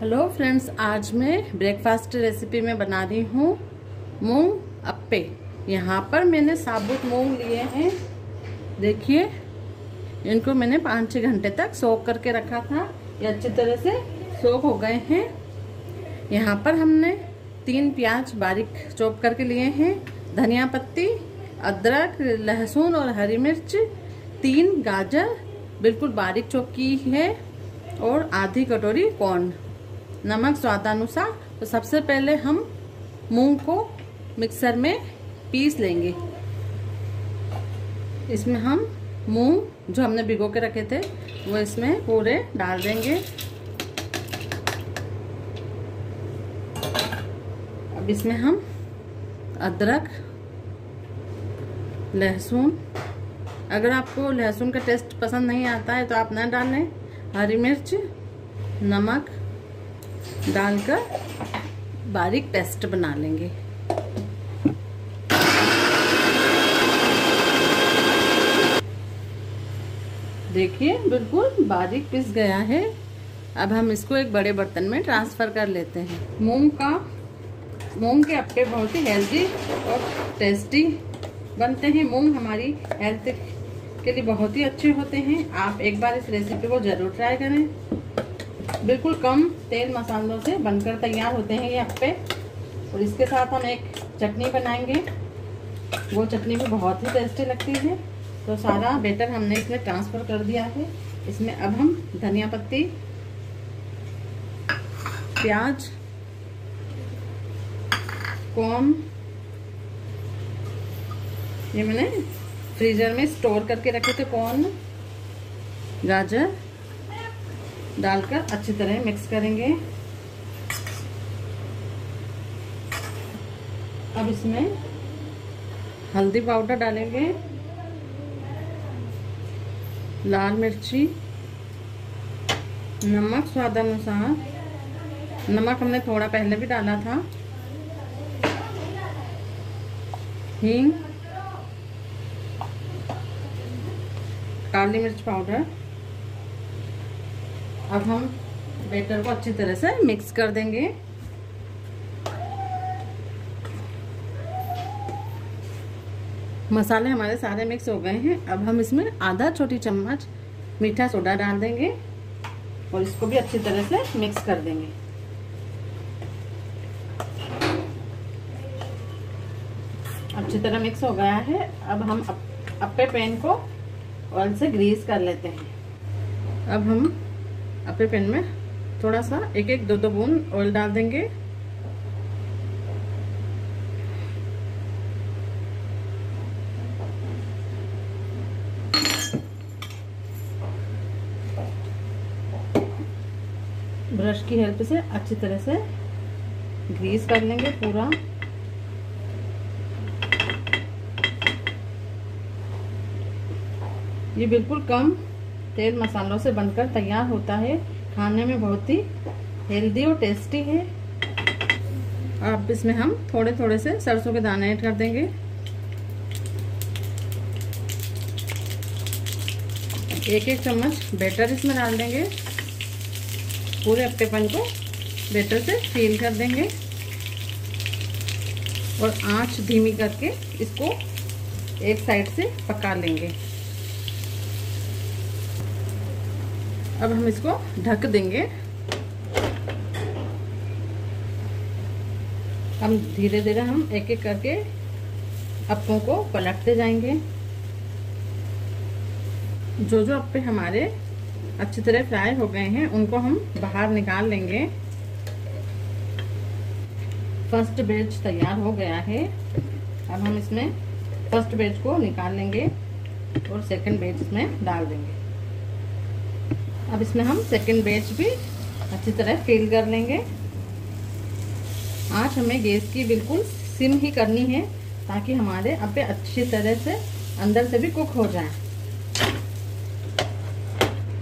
Hello friends आज मैं breakfast recipe में बना रही हूँ मूंग अप्पे। यहाँ पर मैंने साबुत मूंग लिए हैं। देखिए, इनको मैंने पाँच छः घंटे तक सोख करके रखा था। ये अच्छी तरह से सोख हो गए हैं। यहाँ पर हमने तीन प्याज बारीक चॉप करके लिए हैं। धनिया पत्ती, अदरक, लहसुन और हरी मिर्च, तीन गाजर, बिल्कुल बारीक चॉप की है, और आधी कटोरी कॉर्न। नमक स्वादानुसार तो सबसे पहले हम मूंग को मिक्सर में पीस लेंगे। इसमें हम मूंग जो हमने भिगो के रखे थे, वो इसमें पूरे डाल देंगे। अब इसमें हम अदरक, लहसुन। अगर आपको लहसुन का टेस्ट पसंद नहीं आता है तो आप ना डालें। हरी मिर्च, नमक डालकर बारीक पेस्ट बना लेंगे। देखिए, बिल्कुल बारीक पिस गया है। अब हम इसको एक बड़े बर्तन में ट्रांसफ़र कर लेते हैं। मूंग का, मूंग के अप्पे बहुत ही हेल्दी और टेस्टी बनते हैं। मूंग हमारी हेल्थ के लिए बहुत ही अच्छे होते हैं। आप एक बार इस रेसिपी को ज़रूर ट्राई करें। बिल्कुल कम तेल मसालों से बनकर तैयार होते हैं ये अप्पे और इसके साथ हम एक चटनी बनाएँगे। वो चटनी भी बहुत ही टेस्टी लगती है। तो सारा बेटर हमने इसमें ट्रांसफ़र कर दिया है। इसमें अब हम धनिया पत्ती, प्याज कॉर्न ये मैंने फ्रीजर में स्टोर करके रखे थे कॉर्न गाजर डालकर अच्छी तरह मिक्स करेंगे। अब इसमें हल्दी पाउडर डालेंगे, लाल मिर्ची, नमक स्वादानुसार नमक हमने थोड़ा पहले भी डाला था। हींग, काली मिर्च पाउडर। अब हम बेटर को अच्छी तरह से मिक्स कर देंगे। मसाले हमारे सारे मिक्स हो गए हैं। अब हम इसमें आधा छोटी चम्मच मीठा सोडा डाल देंगे और इसको भी अच्छी तरह से मिक्स कर देंगे। अच्छी तरह मिक्स हो गया है। अब हम अपने पैन को ऑयल से ग्रीस कर लेते हैं। अब हम अपने पैन में थोड़ा सा एक एक दो दो बूंद ऑयल डाल देंगे। ब्रश की हेल्प से अच्छी तरह से ग्रीस कर लेंगे पूरा। ये बिल्कुल कम तेल मसालों से बनकर तैयार होता है। खाने में बहुत ही हेल्दी और टेस्टी है। अब इसमें हम थोड़े थोड़े से सरसों के दाने ऐड कर देंगे। एक एक चम्मच बेटर इसमें डाल देंगे। पूरे अप्पेपन को बेटर से सील कर देंगे। और आँच धीमी करके इसको एक साइड से पका लेंगे। अब हम इसको ढक देंगे। हम धीरे धीरे हम एक एक करके अप्पों को पलटते जाएँगे। जो जो अप्पे हमारे अच्छी तरह फ्राई हो गए हैं, उनको हम बाहर निकाल लेंगे। फ़र्स्ट बेच तैयार हो गया है। अब हम इसमें फ़र्स्ट बेच को निकाल लेंगे और सेकंड बेच इसमें डाल देंगे। अब इसमें हम सेकंड बेच भी अच्छी तरह फिल कर लेंगे। आज हमें गैस की बिल्कुल सिम ही करनी है, ताकि हमारे अप्पे अच्छी तरह से अंदर से भी कुक हो जाए।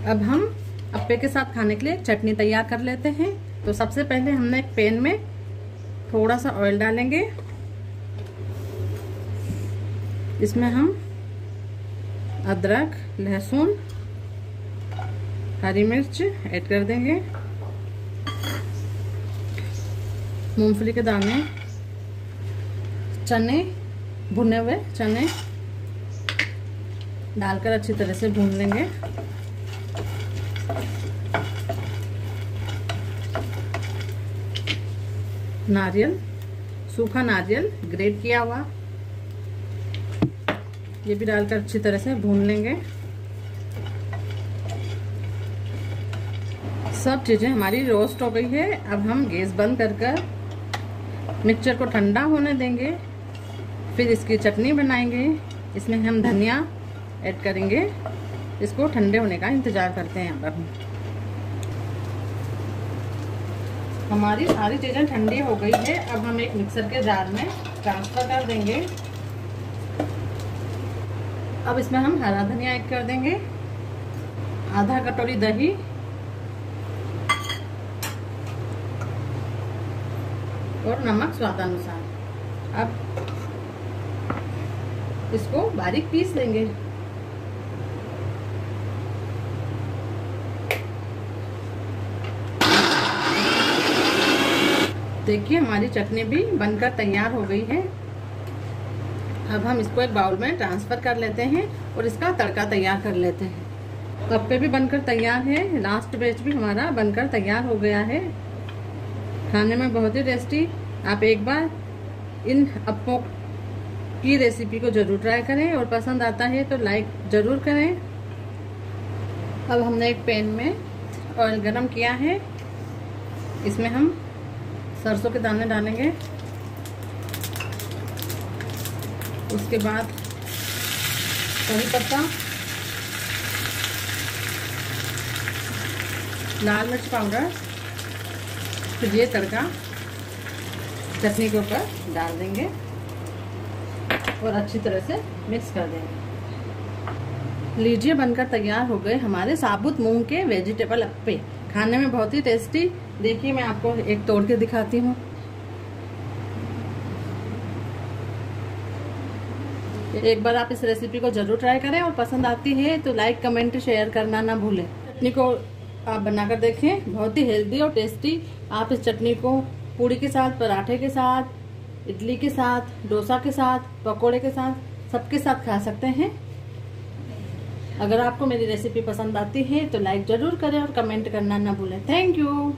अब हम अप्पे के साथ खाने के लिए चटनी तैयार कर लेते हैं। तो सबसे पहले हमने एक पैन में थोड़ा सा ऑयल डालेंगे। इसमें हम अदरक, लहसुन हरी मिर्च ऐड कर देंगे। मूंगफली के दाने, चने, भुने हुए चने डालकर अच्छी तरह से भून लेंगे। नारियल, सूखा नारियल ग्रेट किया हुआ। ये भी डालकर अच्छी तरह से भून लेंगे। सब चीज़ें हमारी रोस्ट हो गई है। अब हम गैस बंद कर कर मिक्सचर को ठंडा होने देंगे। फिर इसकी चटनी बनाएँगे। इसमें हम धनिया ऐड करेंगे। इसको ठंडे होने का इंतज़ार करते हैं यहाँ पर हमारी सारी चीज़ें ठंडी हो गई है। अब हम एक मिक्सर के जार में ट्रांसफ़र कर देंगे। अब इसमें हम हरा धनिया ऐड कर देंगे। आधा कटोरी दही। और नमक स्वादानुसार। अब इसको बारीक पीस लेंगे। देखिए, हमारी चटनी भी बनकर तैयार हो गई है। अब हम इसको एक बाउल में ट्रांसफ़र कर लेते हैं और इसका तड़का तैयार कर लेते हैं। अप्पे भी बनकर तैयार है। लास्ट बैच भी हमारा बनकर तैयार हो गया है। खाने में बहुत ही टेस्टी आप एक बार इन अप्पों की रेसिपी को ज़रूर ट्राई करें और पसंद आता है तो लाइक ज़रूर करें। अब हमने एक पैन में ऑयल गरम किया है। इसमें हम सरसों के दाने डालेंगे। उसके बाद करी पत्ता। लाल मिर्च पाउडर। फिर ये तड़का चटनी के ऊपर डाल देंगे और अच्छी तरह से मिक्स कर देंगे। लीजिए, बनकर तैयार हो गए हमारे साबुत मूंग के वेजिटेबल अप्पे। खाने में बहुत ही टेस्टी देखिए, मैं आपको एक तोड़ के दिखाती हूँ। एक बार आप इस रेसिपी को ज़रूर ट्राई करें और पसंद आती है तो लाइक कमेंट शेयर करना ना भूलें। चटनी को आप बनाकर देखें, बहुत ही हेल्दी और टेस्टी आप इस चटनी को पूड़ी के साथ, पराठे के साथ, इडली के साथ, डोसा के साथ, पकोड़े के साथ, सबके साथ खा सकते हैं। अगर आपको मेरी रेसिपी पसंद आती है तो लाइक ज़रूर करें और कमेंट करना ना भूलें। Thank you